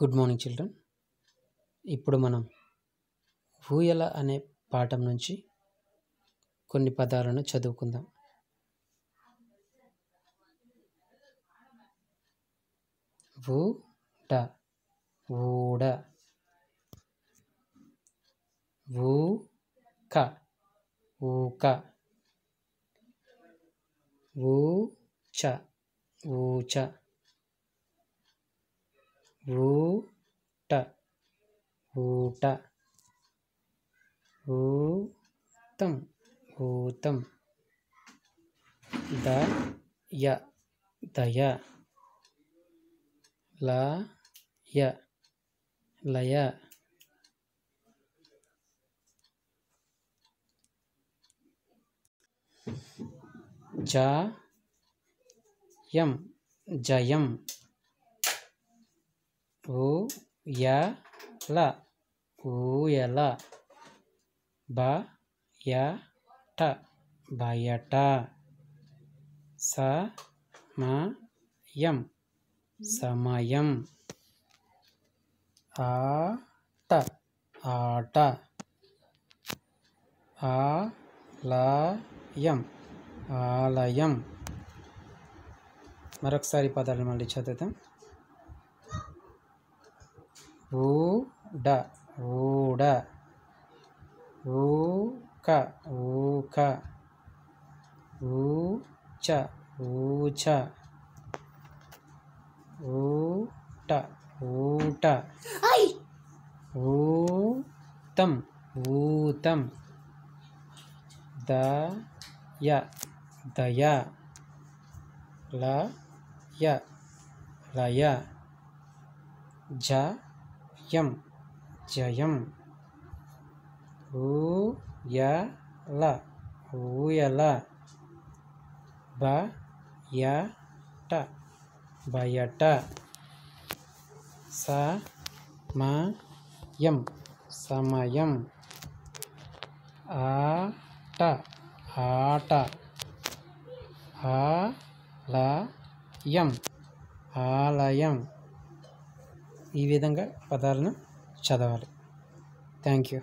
Good morning children ఇప్పుడు మనం ఊయల అనే పాఠం నుంచి కొన్ని పదాలను చదువుకుందాం. ఊడ. ఊడ ఊక. ఊక ఊచ. ఊ ta, uta, utam, utam, da, ya, da ya, la, ya, la ya, ja, yam, ja yam, ల ఊయల ఊయల బయట బయట సమయం సమయం ఆట ఆట ఆలయం ఆలయం. మరొకసారి పదాలు మళ్ళీ చదువుతాం ಊಡ ಊಡ ಊಕ ಊಕ ಊಚ ಊಚ ಊಟ ಊಟ ಊತಂ ಊತಂ ದಯ ದಯ ಲಯ ಲಯ झ జయం జయం. ఊయల ఊయల. బయట. బయట సమయం. సమయం ఆట. ఆట ఆలయం ఆలయం. ఈ విధంగా పదాలను చదవాలి. Thank you.